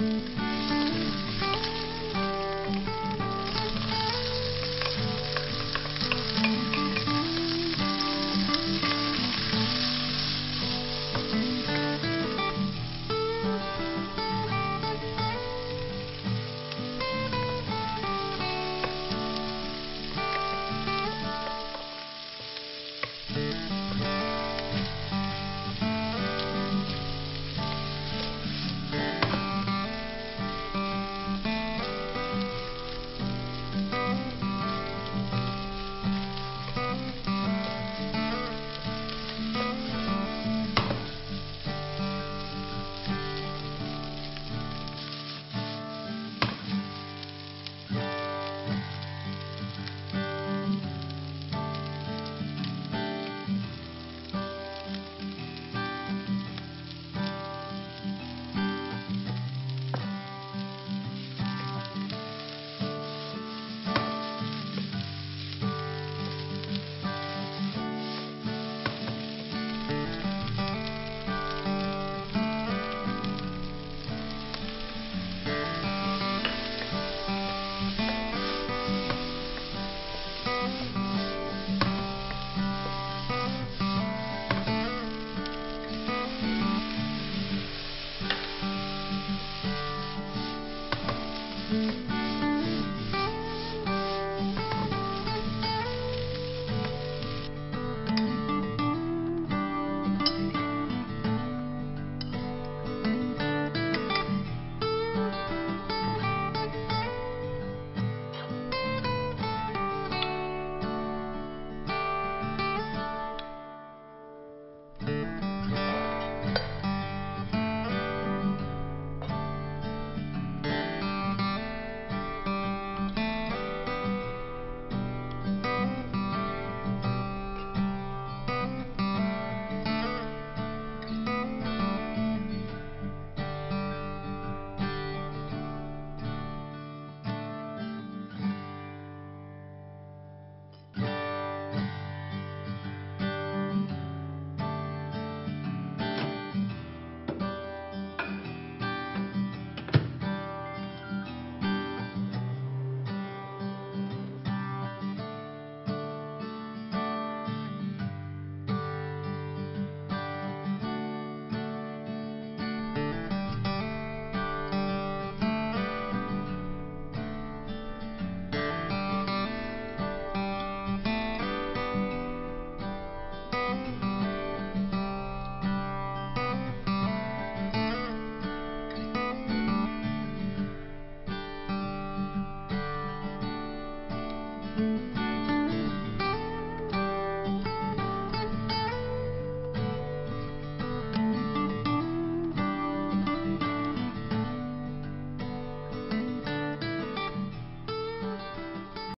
Música